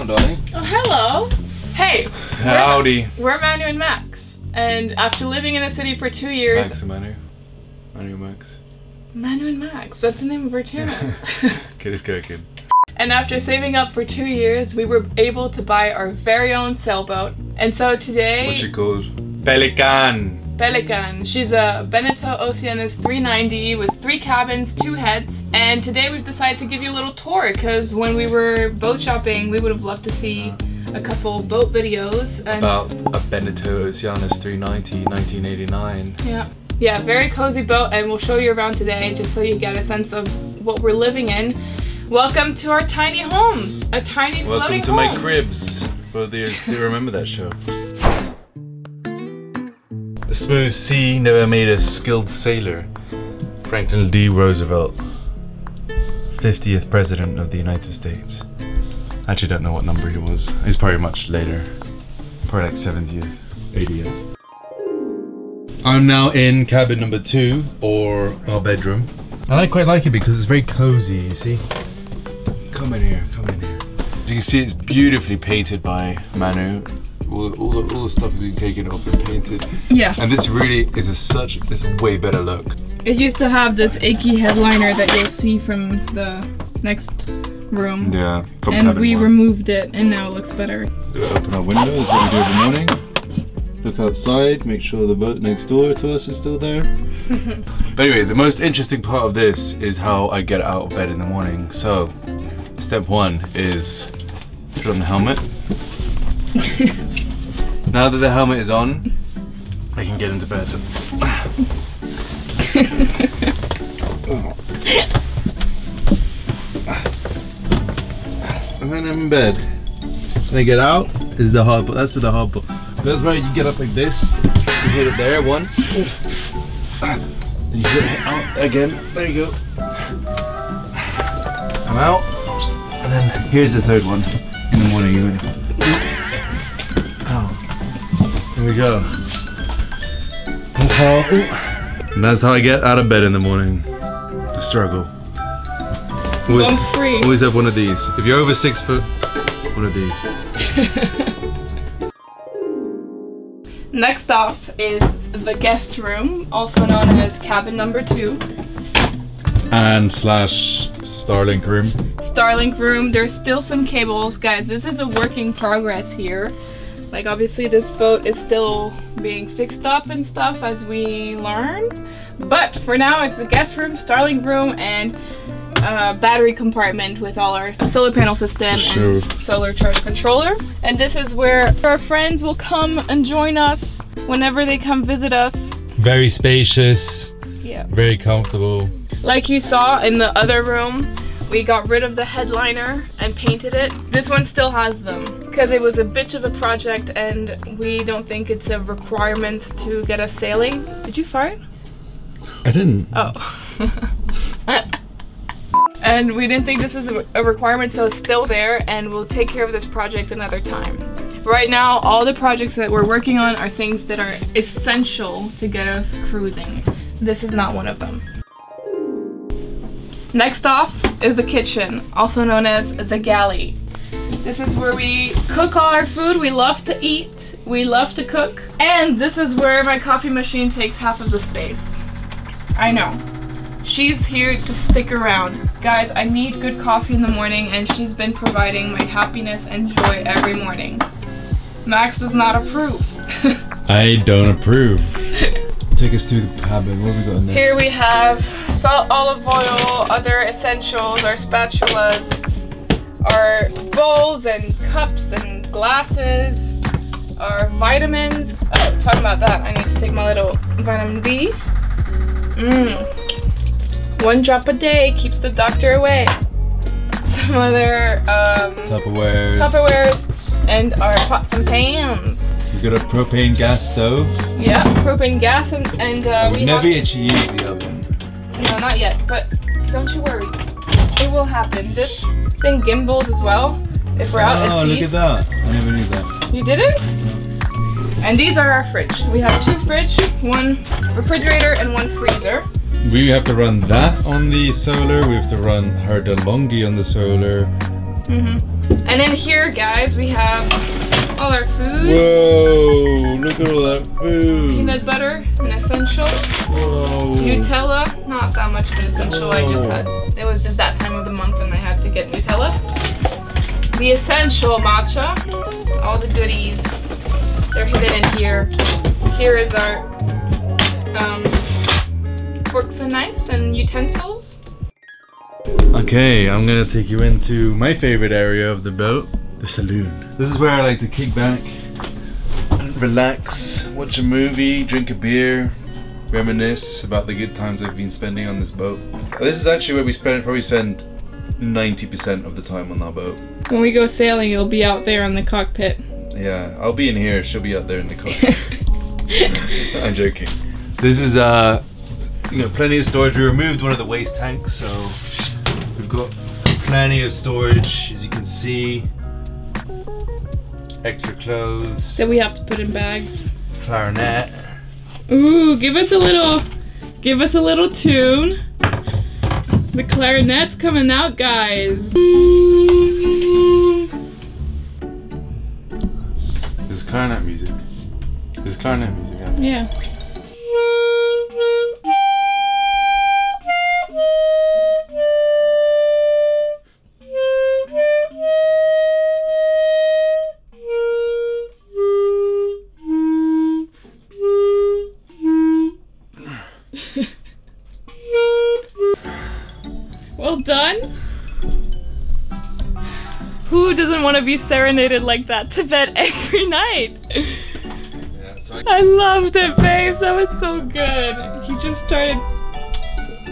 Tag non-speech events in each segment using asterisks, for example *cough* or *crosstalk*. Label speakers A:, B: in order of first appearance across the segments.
A: on, darling.
B: Oh, hello. Hey.
A: Howdy.
B: We're, we're Manu and Max. And after living in the city for two years.
A: Max and Manu. Manu and Max.
B: Manu and Max. That's the name of our channel. *laughs*
A: Kid is cooking.
B: And after saving up for two years, we were able to buy our very own sailboat. And so today.
A: What's it called? Pelican.
B: Pelican. She's a Beneteau Oceanis 390 with three cabins, two heads. And today we've decided to give you a little tour because when we were boat shopping, we would have loved to see a couple boat videos. And
A: About a Beneteau Oceanis 390, 1989.
B: Yeah. Yeah, very cozy boat and we'll show you around today just so you get a sense of what we're living in. Welcome to our tiny home. A tiny
A: Welcome
B: floating
A: to my cribs. For the do you remember that show? Smooth sea never made a skilled sailor. Franklin D. Roosevelt, 50th President of the United States. I actually don't know what number he was. He's probably much later. Probably like 70th, 80th. I'm now in cabin number two, or our bedroom. And I quite like it because it's very cozy, you see. Come in here, come in here. As you can see, it's beautifully painted by Manu. All, all, the, all the stuff has been taken off and painted.
B: Yeah.
A: And this really is a such, this a way better look.
B: It used to have this achy headliner that you'll see from the next room.
A: Yeah, from
B: And we
A: one.
B: removed it and now it looks better.
A: Open our windows, what we do every morning. Look outside, make sure the boat next door to us is still there. *laughs* but anyway, the most interesting part of this is how I get out of bed in the morning. So, step one is put on the helmet. *laughs* now that the helmet is on, I can get into bed. *laughs* And then I'm in bed. When I get out, is the hard part. That's where the hard part. That's where you get up like this. You hit it there once. Then you hit it out again. There you go. I'm out. And then here's the third one. In the morning, we go. That's how. And that's how I get out of bed in the morning. The struggle. Always,
B: I'm free.
A: always have one of these. If you're over six foot, one of these. *laughs*
B: Next off is the guest room, also known as cabin number two.
A: And slash Starlink room.
B: Starlink room. There's still some cables. Guys, this is a work in progress here. Like, obviously, this boat is still being fixed up and stuff as we learn. But for now, it's the guest room, Starlink room, and uh, battery compartment with all our solar panel system
A: Sure.
B: and solar charge controller. And this is where our friends will come and join us whenever they come visit us.
A: Very spacious,
B: Yeah.
A: very comfortable.
B: Like you saw in the other room, we got rid of the headliner and painted it. This one still has them because it was a bitch of a project and we don't think it's a requirement to get us sailing. Did you fart?
A: I didn't.
B: Oh. *laughs* and we didn't think this was a a requirement, so it's still there and we'll take care of this project another time. Right now, all the projects that we're working on are things that are essential to get us cruising. This is not one of them. Next off is the kitchen, also known as the galley. This is where we cook all our food. We love to eat. We love to cook. And this is where my coffee machine takes half of the space. I know. She's here to stick around. Guys, I need good coffee in the morning and she's been providing my happiness and joy every morning. Max does not approve. *laughs*
A: I don't approve. Take us through the cabin. What have we got in there?
B: Here we have salt, olive oil, other essentials, our spatulas, our bowls and cups and glasses, our vitamins. Oh, talking about that, I need to take my little vitamin D. Mmm. One drop a day keeps the doctor away. *laughs* Some other um,
A: Tupperware.
B: Tupperwares and our pots and pans.
A: We got a propane gas stove.
B: Yeah, propane gas and, and uh, we
A: never
B: have
A: actually used the oven.
B: No, not yet, but don't you worry. It will happen. This thing gimbals as well. If we're out
A: oh,
B: at sea.
A: look at that. I never knew that.
B: You didn't? And these are our fridge. We have two fridge, one refrigerator, and one freezer.
A: We have to run that on the solar. We have to run her DeLonghi on the solar.
B: hmm And in here, guys, we have all our food.
A: Whoa! Look at all that food.
B: Peanut butter, an essential.
A: Whoa.
B: Nutella, not that much of an essential. I just had, it was just that time of the month and I had to get Nutella. The essential matcha, all the goodies. They're hidden in here. Here is our um, forks and knives and utensils.
A: Okay, I'm gonna take you into my favorite area of the boat, the saloon. This is where I like to kick back, relax, watch a movie, drink a beer, reminisce about the good times I've been spending on this boat. This is actually where we spend probably spend 90% of the time on our boat.
B: When we go sailing, you'll be out there in the cockpit.
A: Yeah, I'll be in here, she'll be out there in the cockpit. *laughs* I'm joking. This is uh you know plenty of storage. We removed one of the waste tanks, so we've got plenty of storage as you can see. Extra clothes,
B: that we have to put in bags.
A: clarinet.
B: Ooh, give us a little, give us a little tune. The clarinet's coming out, guys.
A: This is clarinet music. This is clarinet music. Yeah.
B: Yeah. To be serenaded like that to bed *laughs* every night?
A: Yeah, so I-
B: I loved it, babes. That was so good. He just started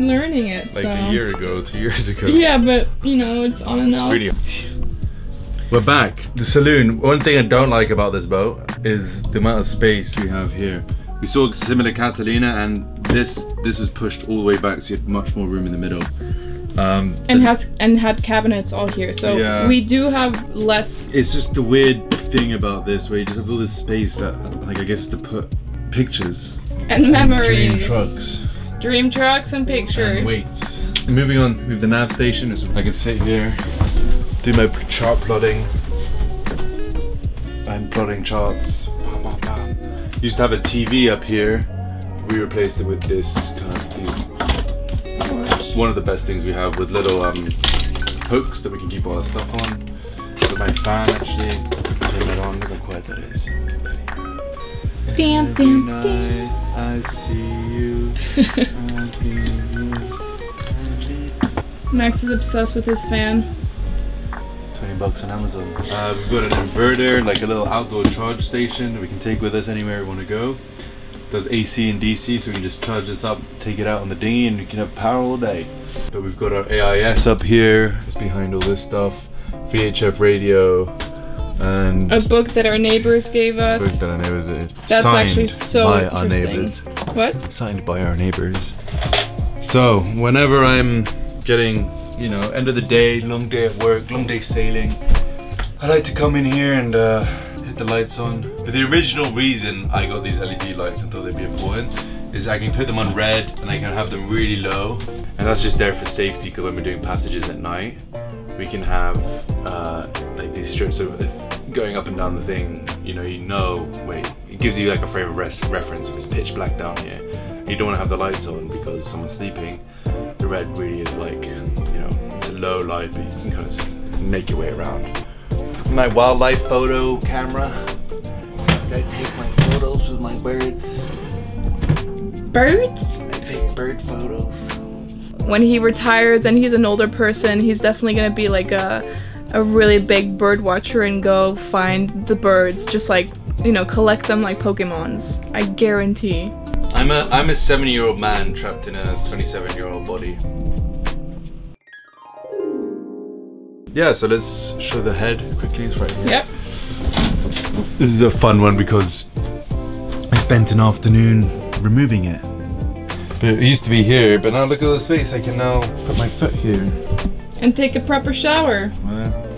B: learning it.
A: like
B: so.
A: a year ago, two *laughs* years ago.
B: Yeah, but you know, it's on and off.
A: really. We're back. The saloon. One thing I don't like about this boat is the amount of space we have here. We saw similar Catalina, and this this was pushed all the way back, so you had much more room in the middle. Um,
B: and has and had cabinets all here. So
A: Yeah.
B: we do have less.
A: it's just the weird thing about this, where you just have all this space that, like, I guess to put pictures,
B: And memories.
A: dream trucks,
B: Dream trucks and pictures.
A: and weights. Moving on, we have the nav station. I can sit here, do my chart plotting. I'm plotting charts. Bam, bam, bam. Used to have a TV up here. We replaced it with this kind of these. One of the best things we have with little um, hooks that we can keep all our stuff on. With my fan actually, turn that on. Look how quiet that is.
B: Damn, damn, damn.
A: I see you. I you. I
B: Max is obsessed with his fan.
A: 20 bucks on Amazon. Uh, we've got an inverter, like a little outdoor charge station that we can take with us anywhere we want to go. Does AC and DC, so we can just charge this up, take it out on the dinghy, and we can have power all day. But we've got our AIS up here, it's behind all this stuff. VHF radio, and
B: A book that our neighbors gave us.
A: book that our neighbors did.
B: That's
A: Signed
B: actually so
A: by our
B: interesting.
A: neighbors.
B: What?
A: signed by our neighbors. So, whenever I'm getting, you know, end of the day, long day at work, long day sailing, I like to come in here and uh, the lights on. But the original reason I got these LED lights and thought they'd be important is I can put them on red and I can have them really low. And that's just there for safety because when we're doing passages at night, we can have uh, like these strips of going up and down the thing. You know, you know, wait, it gives you like a frame of reference if it's pitch black down here. You don't want to have the lights on because someone's sleeping. The red really is like, you know, it's a low light, but you can kind of make your way around. My wildlife photo camera. I take my photos with my birds.
B: Birds?
A: I take bird photos.
B: When he retires and he's an older person, he's definitely gonna be like a a really big bird watcher and go find the birds, just like you know, collect them like Pokemons. I guarantee.
A: I'm a I'm a 70 year old man trapped in a 27 year old body. Yeah, so let's show the head quickly. It's right here.
B: Yep.
A: This is a fun one because I spent an afternoon removing it. But it used to be here, but now look at all the space. I can now put my foot here.
B: And take a proper shower.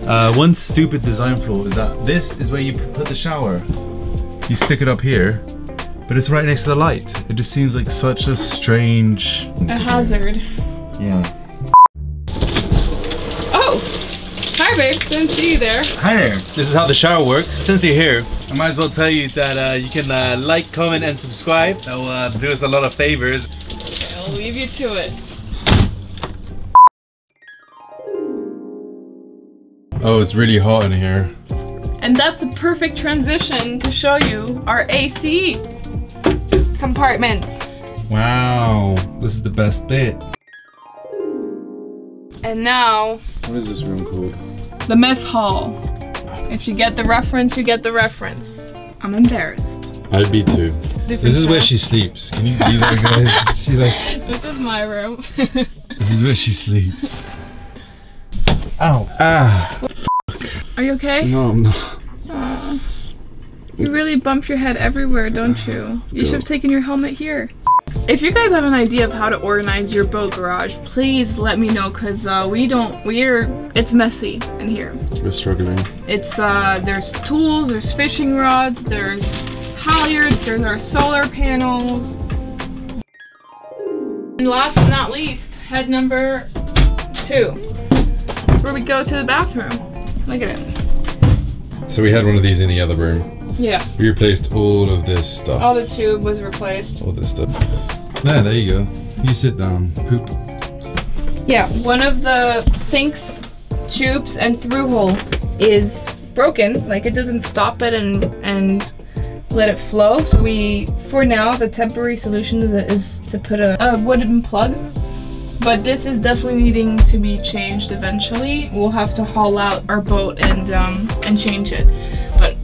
A: Uh, one stupid design flaw is that this is where you put the shower. You stick it up here, but it's right next to the light. It just seems like such a strange.
B: A hazard.
A: Yeah.
B: Hi, babe. Didn't you there.
A: Hi there. This is how the shower works. Since you're here, I might as well tell you that uh, you can uh, like, comment, and subscribe. That will uh, do us a lot of favors.
B: I'll leave you to it.
A: Oh, it's really hot in here.
B: And that's a perfect transition to show you our AC compartment.
A: Wow, this is the best bit.
B: And now,
A: What is this room called?
B: The mess hall. If you get the reference, you get the reference. I'm embarrassed.
A: I'd be too.
B: Different
A: This is where she sleeps. Can you believe that, guys? *laughs* she likes.
B: This is my room.
A: This is where she sleeps. Ow. Ah.
B: Are you okay?
A: No, I'm not.
B: Aw. You really bump your head everywhere, don't you? You should have taken your helmet here. If you guys have an idea of how to organize your boat garage, please let me know because uh, we don't, we're, it's messy in here.
A: We're struggling.
B: It's, uh, there's tools, there's fishing rods, there's halyards, there's our solar panels. And last but not least, head number two. It's where we go to the bathroom. Look at it.
A: So we had one of these in the other room.
B: Yeah,
A: We replaced all of this stuff.
B: all the tube was replaced.
A: All this stuff. There, there you go. You sit down. Poop.
B: Yeah, one of the sinks, tubes, and through hole is broken. Like it doesn't stop it and and let it flow. So we, for now, the temporary solution is, is to put a, a wooden plug. But this is definitely needing to be changed eventually. We'll have to haul out our boat and um, and change it. But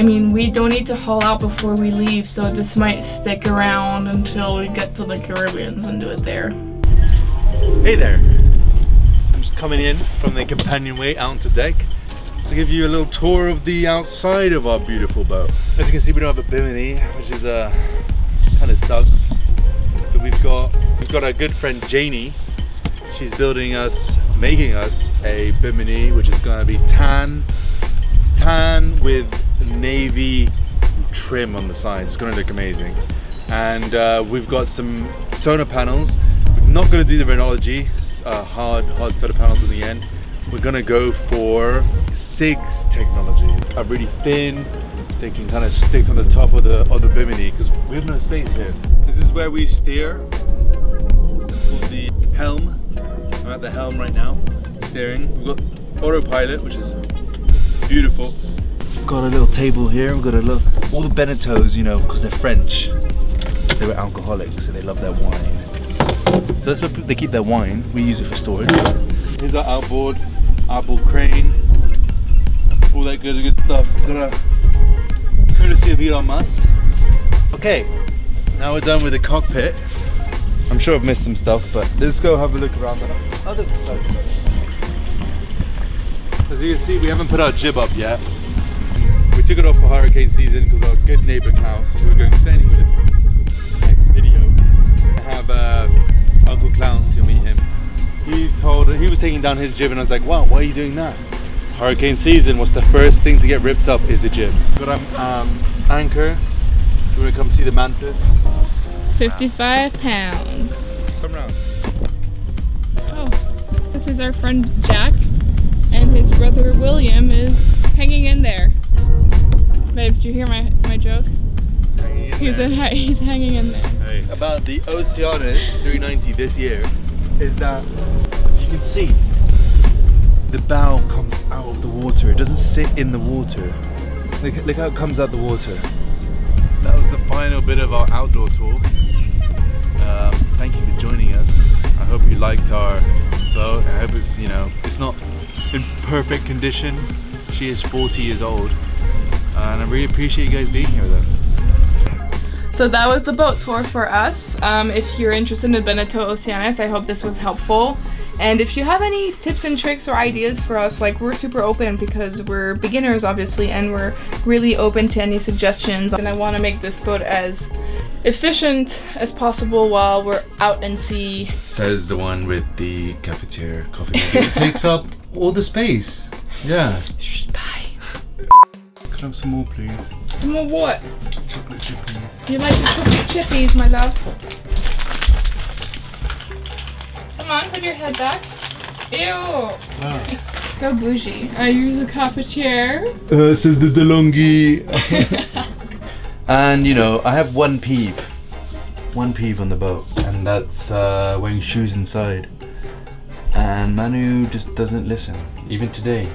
B: I mean, we don't need to haul out before we leave, so this might stick around until we get to the Caribbean and do it there.
A: Hey there. I'm just coming in from the companionway out onto deck to give you a little tour of the outside of our beautiful boat. As you can see, we don't have a bimini, which is uh, kind of sucks. But we've got we've got our good friend Janie. She's building us, making us a bimini, which is going to be tan, tan with navy trim on the side. It's to look amazing. And uh, we've got some solar panels. We're not to do the Renogy, uh, hard, hard solar panels in the end. We're to go for CIGS technology. Are really thin. They can kind of stick on the top of the of the bimini because we have no space here. This is where we steer. It's called the helm. I'm at the helm right now, steering. We've got autopilot, which is beautiful. Got a little table here. We've got a look. All the Beneteaus, you know, because they're French. They were alcoholics, so they love their wine. So that's where they keep their wine. We use it for storage. Here's our outboard, outboard crane, all that good, good stuff. Got a courtesy of Elon Musk. Okay, now we're done with the cockpit. I'm sure I've missed some stuff, but let's go have a look around the other. As you can see, we haven't put our jib up yet. We took it off for hurricane season because our good neighbor Klaus, who we're going sailing with next video, I have uh, Uncle Klaus, you'll meet him. He told, he was taking down his jib and I was like, wow, why are you doing that? Hurricane season, what's the first thing to get ripped up is the jib. Got an um, anchor, you want to come see the Mantus?
B: 55 pounds.
A: Come round.
B: Oh, this is our friend Jack, his brother William is hanging in there. Babes, do you hear my, my joke?
A: Hanging in
B: He's,
A: there.
B: in, *laughs* he's hanging in there.
A: Hey. About the Oceanis 390 this year is that you can see the bow comes out of the water. It doesn't sit in the water. Look, look how it comes out the water. That was the final bit of our outdoor tour. Um, thank you for joining us. I hope you liked our boat. I hope it's you know it's not in perfect condition. She is 40 years old, and I really appreciate you guys being here with us.
B: So that was the boat tour for us. Um, if you're interested in Beneteau Oceanis, I hope this was helpful. And if you have any tips and tricks or ideas for us, like we're super open because we're beginners obviously and we're really open to any suggestions. And I want to make this boat as efficient as possible while we're out in sea.
A: Says the one with the cafetiere coffee maker. it takes up all the space. Yeah.
B: Shh, bye.
A: Could I have some more, please?
B: Some more what?
A: Chocolate chip, please.
B: You like the chocolate chippies, my love? Come on, put your head back. Ew.
A: Oh.
B: So bougie. I use a cafetiere.
A: Uh, says the DeLonghi. *laughs* and you know, I have one peeve. One peeve on the boat, and that's uh, wearing shoes inside. And Manu just doesn't listen, even today.